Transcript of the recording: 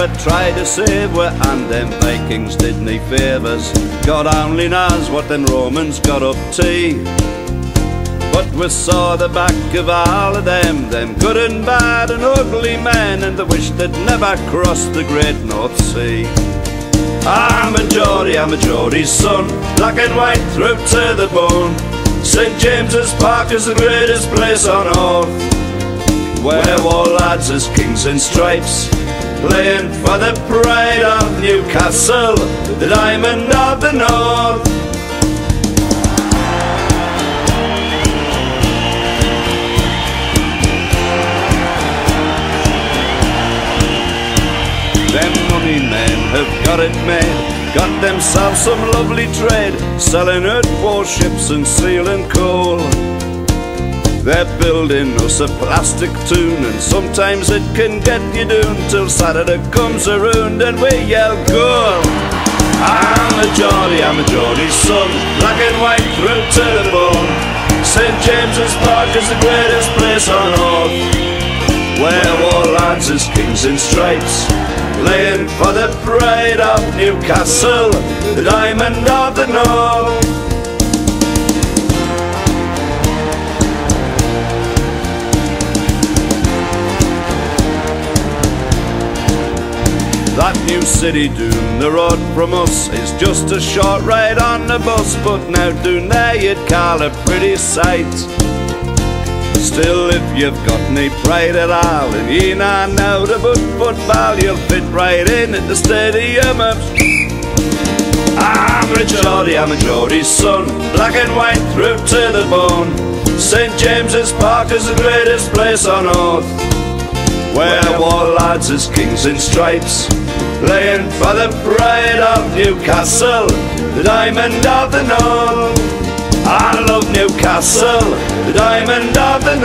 but tried to save we and them Vikings did me favours. God only knows what them Romans got up to. But we saw the back of all of them, them good and bad and ugly men, and the wish they'd never crossed the great North Sea. Ah, I'm a Geordie, ah, I'm a Geordie's son, black and white through to the bone. St James's Park is the greatest place on earth, where all lads is kings in stripes, playing for the pride of Newcastle, the diamond of the north. Them money men have got it made, got themselves some lovely trade, selling earth warships and sealing coal. They're building us a plastic tune, and sometimes it can get you down till Saturday comes around and we yell goal. I'm a Geordie, I'm a Geordie's son, black and white through to the bone. St James's Park is the greatest place on earth, where all lads is kings in stripes playing for the pride of Newcastle, the diamond of the north. That new city Doon, the road from us is just a short ride on the bus, but now Doon there you'd call a pretty sight. Still, if you've got any pride at all, and not know about football, you'll fit right in at the stadium of. I'm a Geordie, I'm a Geordie's son, black and white through to the bone. St James's Park is the greatest place on earth, where war lads is kings in stripes, playing for the pride of Newcastle, the diamond of the north. I love Newcastle, the diamond of the.